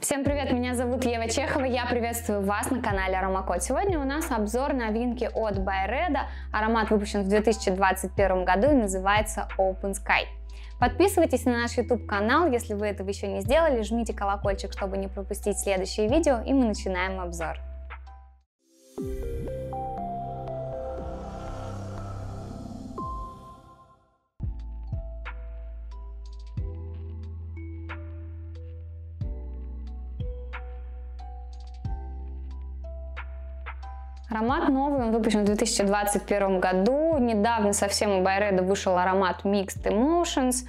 Всем привет, меня зовут Ева Чехова, я приветствую вас на канале Аромакод. Сегодня у нас обзор новинки от Байреда. Аромат выпущен в 2021 году и называется Open Sky. Подписывайтесь на наш YouTube канал, если вы этого еще не сделали, жмите колокольчик, чтобы не пропустить следующие видео, и мы начинаем обзор. Аромат новый, он выпущен в 2021 году. Недавно совсем у Байреда вышел аромат Mixed Emotions.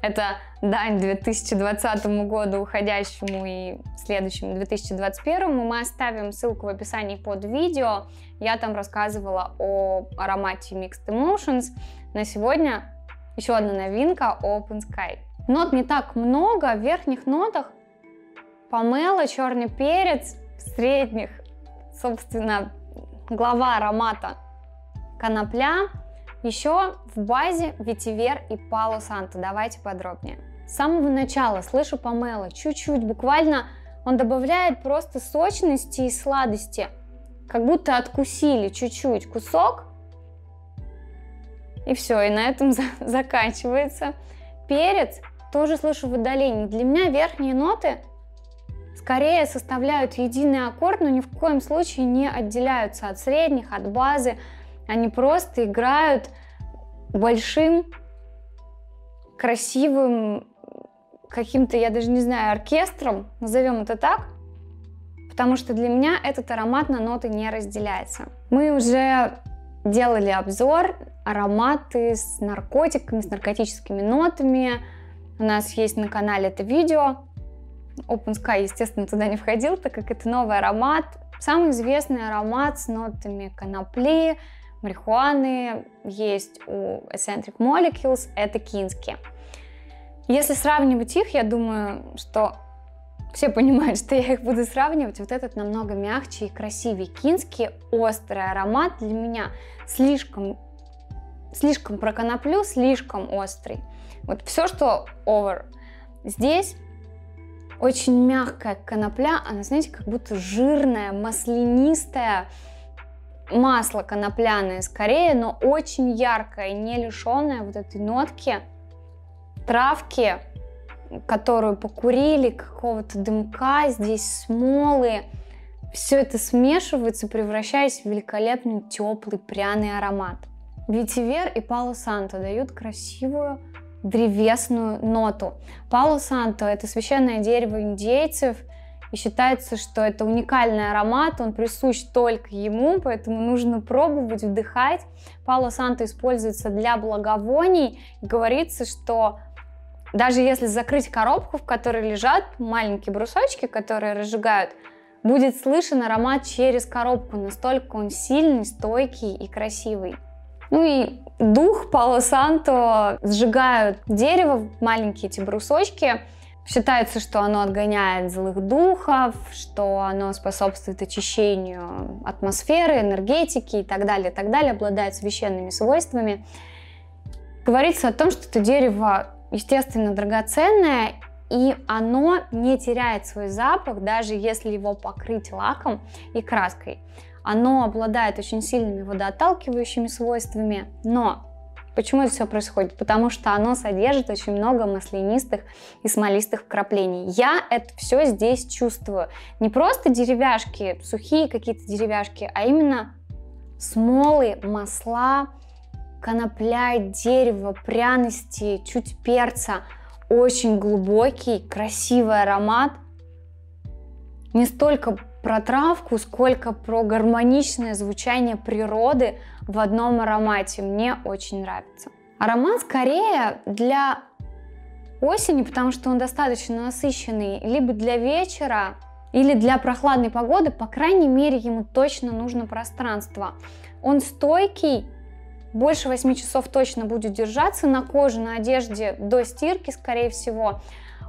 Это дань 2020 году, уходящему и следующему 2021. Мы оставим ссылку в описании под видео. Я там рассказывала о аромате Mixed Emotions. На сегодня еще одна новинка Open Sky. Нот не так много, в верхних нотах помело, черный перец, в средних, собственно, глава аромата конопля. Еще в базе ветивер и пало санта. Давайте подробнее. С самого начала слышу помело, чуть-чуть, буквально он добавляет просто сочности и сладости. Как будто откусили чуть-чуть кусок. И все, и на этом за заканчивается. Перец тоже слышу в отдалении. Для меня верхние ноты скорее составляют единый аккорд, но ни в коем случае не отделяются от средних, от базы. Они просто играют большим, красивым, каким-то, я даже не знаю, оркестром, назовем это так, потому что для меня этот аромат на ноты не разделяется. Мы уже делали обзор ароматы с наркотиками, с наркотическими нотами. У нас есть на канале это видео. Open Sky, естественно, туда не входил, так как это новый аромат. Самый известный аромат с нотами конопли, марихуаны есть у Eccentric Molecules, это кински. Если сравнивать их, я думаю, что все понимают, что я их буду сравнивать. Вот этот намного мягче и красивее. Кинский острый аромат для меня слишком, слишком про коноплю, слишком острый. Вот все, что over. Здесь очень мягкая конопля, она, знаете, как будто жирная, маслянистая, масло конопляное скорее, но очень яркое, не лишенное вот этой нотки, травки, которую покурили, какого-то дымка, здесь смолы. Все это смешивается, превращаясь в великолепный теплый пряный аромат. Ветивер и Пало Санто дают красивую древесную ноту. Пало Санто – это священное дерево индейцев, и считается, что это уникальный аромат, он присущ только ему, поэтому нужно пробовать, вдыхать. Пало Санто используется для благовоний. Говорится, что даже если закрыть коробку, в которой лежат маленькие брусочки, которые разжигают, будет слышен аромат через коробку, настолько он сильный, стойкий и красивый. Ну и дух Пало Санто сжигают дерево, маленькие эти брусочки. Считается, что оно отгоняет злых духов, что оно способствует очищению атмосферы, энергетики и так далее, и так далее, обладает священными свойствами. Говорится о том, что это дерево, естественно, драгоценное, и оно не теряет свой запах, даже если его покрыть лаком и краской. Оно обладает очень сильными водоотталкивающими свойствами, но Почему это все происходит? Потому что оно содержит очень много маслянистых и смолистых вкраплений. Я это все здесь чувствую. Не просто деревяшки, сухие какие-то деревяшки, а именно смолы, масла, конопля, дерево, пряности, чуть перца. Очень глубокий, красивый аромат. Не столько про травку, сколько про гармоничное звучание природы в одном аромате. Мне очень нравится. Аромат скорее для осени, потому что он достаточно насыщенный, либо для вечера, или для прохладной погоды, по крайней мере, ему точно нужно пространство. Он стойкий, больше 8 часов точно будет держаться на коже, на одежде до стирки, скорее всего.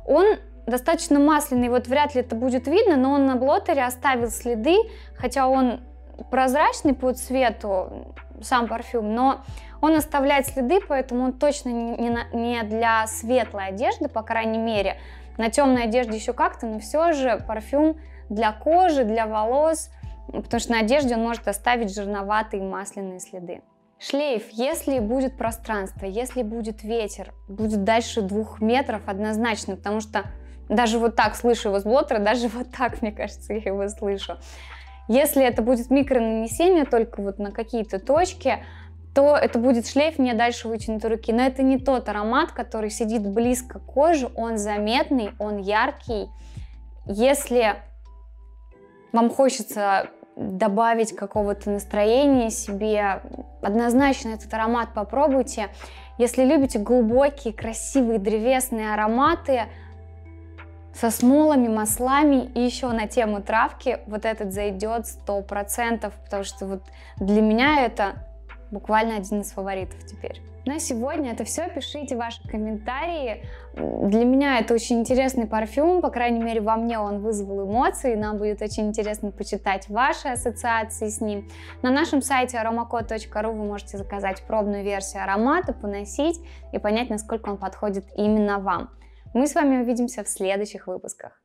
Он достаточно масляный, вот вряд ли это будет видно, но он на блотере оставил следы, хотя он прозрачный по цвету, сам парфюм, но он оставляет следы, поэтому он точно не, для светлой одежды, по крайней мере. На темной одежде еще как-то, но все же парфюм для кожи, для волос, потому что на одежде он может оставить жирноватые масляные следы. Шлейф, если будет пространство, если будет ветер, будет дальше двух метров однозначно, потому что даже вот так слышу его с блотера, даже вот так, мне кажется, я его слышу. Если это будет микронанесение только вот на какие-то точки, то это будет шлейф не дальше вытянутой руки. Но это не тот аромат, который сидит близко к коже, он заметный, он яркий. Если вам хочется добавить какого-то настроения себе, однозначно этот аромат попробуйте. Если любите глубокие, красивые древесные ароматы, со смолами, маслами и еще на тему травки вот этот зайдет сто процентов, потому что вот для меня это буквально один из фаворитов теперь. На сегодня это все. Пишите ваши комментарии. Для меня это очень интересный парфюм. По крайней мере, во мне он вызвал эмоции. Нам будет очень интересно почитать ваши ассоциации с ним. На нашем сайте aromacode.ru вы можете заказать пробную версию аромата, поносить и понять, насколько он подходит именно вам. Мы с вами увидимся в следующих выпусках.